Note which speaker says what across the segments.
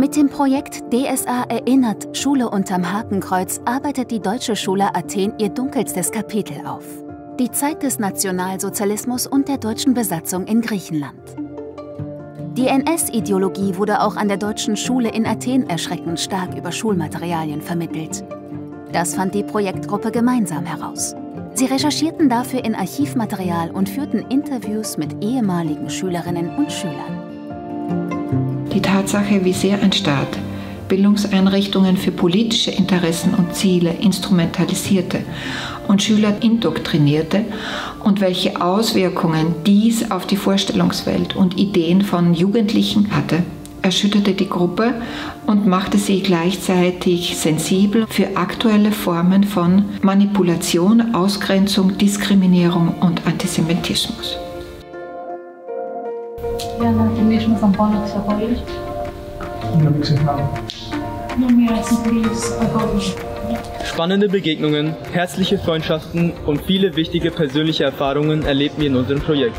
Speaker 1: Mit dem Projekt DSA Erinnert Schule unterm Hakenkreuz arbeitet die Deutsche Schule Athen ihr dunkelstes Kapitel auf. Die Zeit des Nationalsozialismus und der deutschen Besatzung in Griechenland. Die NS-Ideologie wurde auch an der Deutschen Schule in Athen erschreckend stark über Schulmaterialien vermittelt. Das fand die Projektgruppe gemeinsam heraus. Sie recherchierten dafür in Archivmaterial und führten Interviews mit ehemaligen Schülerinnen und Schülern.
Speaker 2: Die Tatsache, wie sehr ein Staat Bildungseinrichtungen für politische Interessen und Ziele instrumentalisierte und Schüler indoktrinierte und welche Auswirkungen dies auf die Vorstellungswelt und Ideen von Jugendlichen hatte, erschütterte die Gruppe und machte sie gleichzeitig sensibel für aktuelle Formen von Manipulation, Ausgrenzung, Diskriminierung und Antisemitismus.
Speaker 3: Jana, mieliśmy wam pomoc zapowiedzieć. Nie lubię
Speaker 4: Xenhagen. Nur mehr
Speaker 3: als ein politisches Alkoholisch.
Speaker 5: Spannende Begegnungen, herzliche Freundschaften und viele wichtige persönliche Erfahrungen erlebten wir in unserem Projekt.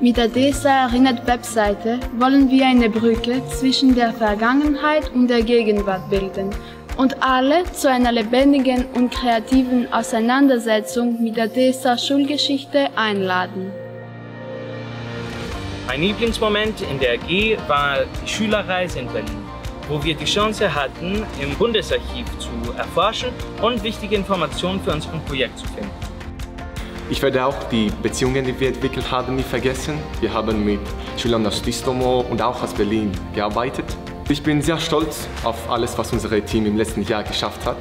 Speaker 6: Mit der DSA Erinnert Webseite wollen wir eine Brücke zwischen der Vergangenheit und der Gegenwart bilden und alle zu einer lebendigen und kreativen Auseinandersetzung mit der DSA Schulgeschichte einladen.
Speaker 7: Mein Lieblingsmoment in der AG war die Schülerreise in Berlin, wo wir die Chance hatten, im Bundesarchiv zu erforschen und wichtige Informationen für unser Projekt zu finden.
Speaker 8: Ich werde auch die Beziehungen, die wir entwickelt haben, nie vergessen. Wir haben mit Schülern aus Distomo und auch aus Berlin gearbeitet. Ich bin sehr stolz auf alles, was unser Team im letzten Jahr geschafft hat.